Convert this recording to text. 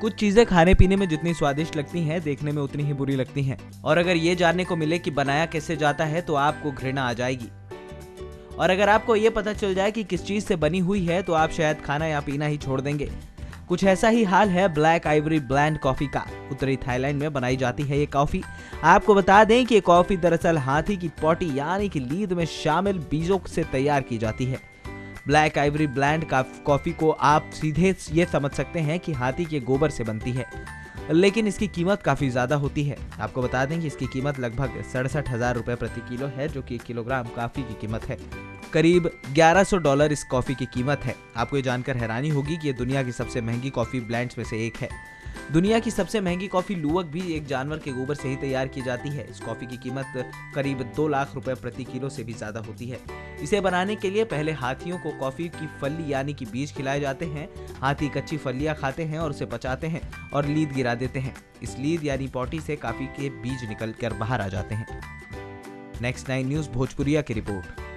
कुछ चीज़ें खाने पीने में जितनी स्वादिष्ट लगती हैं, देखने में उतनी ही बुरी लगती हैं। और अगर ये जानने को मिले कि बनाया कैसे जाता है तो आपको घृणा आ जाएगी। और अगर आपको ये पता चल जाए कि किस चीज़ से बनी हुई है तो आप शायद खाना या पीना ही छोड़ देंगे। कुछ ऐसा ही हाल है ब्लैक आइवरी ब्लैंड कॉफ़ी का। उत्तरी थाईलैंड में बनाई जाती है ये कॉफ़ी आपको बता दें कि ये कॉफ़ी दरअसल हाथी की पॉटी, यानी कि लीद में शामिल बीजों से तैयार की जाती है। ब्लैक आइवरी ब्लैंड कॉफ़ी को आप सीधे ये समझ सकते हैं कि हाथी के गोबर से बनती है। लेकिन इसकी कीमत काफ़ी ज़्यादा होती है। आपको बता दें कि इसकी कीमत लगभग सड़सठ हज़ार रुपये प्रति किलो है, जो कि किलोग्राम कॉफ़ी की कीमत है। करीब 1100 डॉलर इस कॉफ़ी की कीमत है। आपको ये जानकर हैरानी होगी कि ये दुनिया की सबसे महँगी कॉफ़ी ब्लैंड्स में से एक है। दुनिया की सबसे महँगी कॉफ़ी लुवक भी एक जानवर के गोबर से ही तैयार की जाती है। इस कॉफ़ी की कीमत करीब दो लाख रुपए प्रति किलो से भी ज़्यादा होती है। इसे बनाने के लिए पहले हाथियों को कॉफ़ी की फली यानी कि बीज खिलाए जाते हैं। हाथी कच्ची फलियाँ खाते हैं और उसे बचाते हैं और लीद गिरा देते हैं। इस लीद यानी पॉटी से काफ़ी के बीज निकल कर बाहर आ जाते हैं। नेक्स्ट नाइन न्यूज़, भोजपुरिया की रिपोर्ट।